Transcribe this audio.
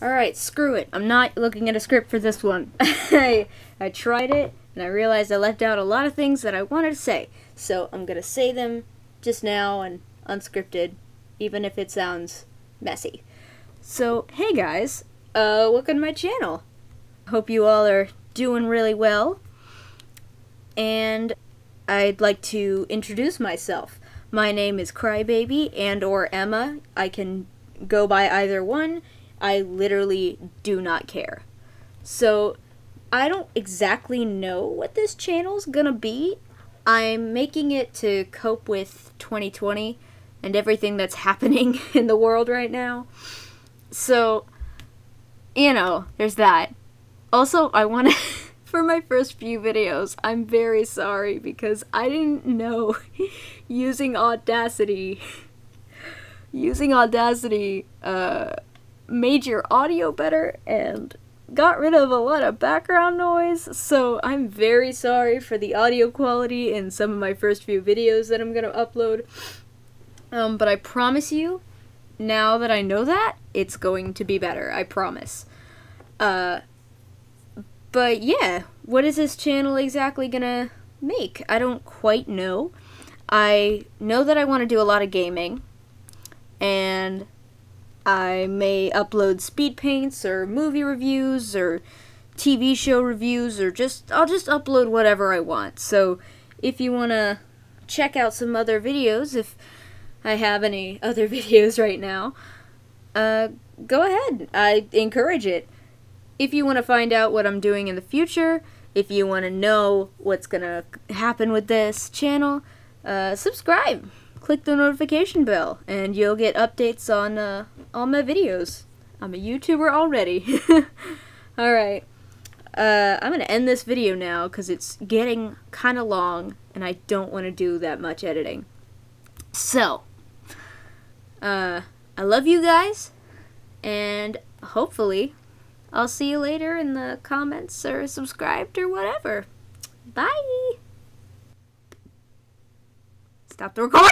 Alright, screw it. I'm not looking at a script for this one. I, I tried it, and I realized I left out a lot of things that I wanted to say. So I'm gonna say them just now and unscripted, even if it sounds messy. So, hey guys, uh, welcome to my channel. Hope you all are doing really well. And I'd like to introduce myself. My name is Crybaby and or Emma. I can go by either one I literally do not care. So, I don't exactly know what this channel's gonna be. I'm making it to cope with 2020 and everything that's happening in the world right now. So, you know, there's that. Also, I want to, for my first few videos, I'm very sorry because I didn't know using Audacity, using Audacity, uh, made your audio better and got rid of a lot of background noise, so I'm very sorry for the audio quality in some of my first few videos that I'm gonna upload. Um, but I promise you, now that I know that, it's going to be better, I promise. Uh, but yeah, what is this channel exactly gonna make? I don't quite know. I know that I want to do a lot of gaming, and I may upload speed paints or movie reviews or TV show reviews or just I'll just upload whatever I want. So if you want to check out some other videos if I have any other videos right now, uh, go ahead. I encourage it. If you want to find out what I'm doing in the future, if you want to know what's going to happen with this channel, uh, subscribe click the notification bell and you'll get updates on uh, all my videos. I'm a YouTuber already. Alright. Uh, I'm going to end this video now because it's getting kind of long and I don't want to do that much editing. So, uh, I love you guys and hopefully I'll see you later in the comments or subscribed or whatever. Bye! Stop the recording!